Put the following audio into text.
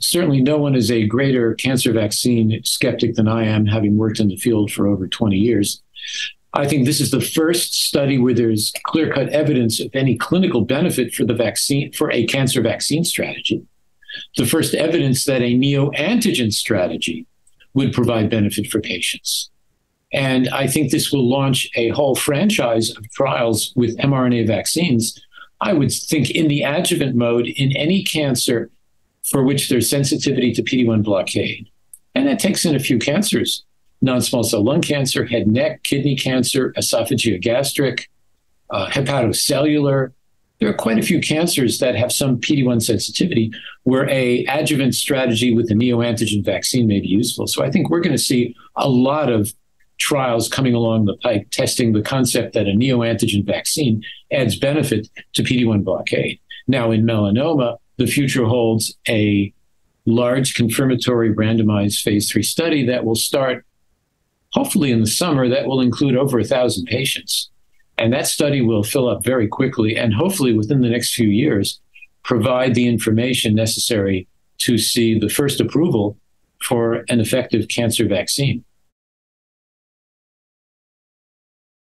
certainly no one is a greater cancer vaccine skeptic than I am, having worked in the field for over 20 years. I think this is the first study where there's clear cut evidence of any clinical benefit for the vaccine, for a cancer vaccine strategy. The first evidence that a neoantigen strategy would provide benefit for patients. And I think this will launch a whole franchise of trials with mRNA vaccines. I would think in the adjuvant mode in any cancer for which there's sensitivity to PD 1 blockade. And that takes in a few cancers non small cell lung cancer, head neck, kidney cancer, esophageal gastric, uh, hepatocellular. There are quite a few cancers that have some PD-1 sensitivity where a adjuvant strategy with a neoantigen vaccine may be useful. So I think we're going to see a lot of trials coming along the pike testing the concept that a neoantigen vaccine adds benefit to PD-1 blockade. Now in melanoma, the future holds a large confirmatory randomized phase three study that will start hopefully in the summer that will include over a thousand patients. And that study will fill up very quickly and hopefully within the next few years provide the information necessary to see the first approval for an effective cancer vaccine.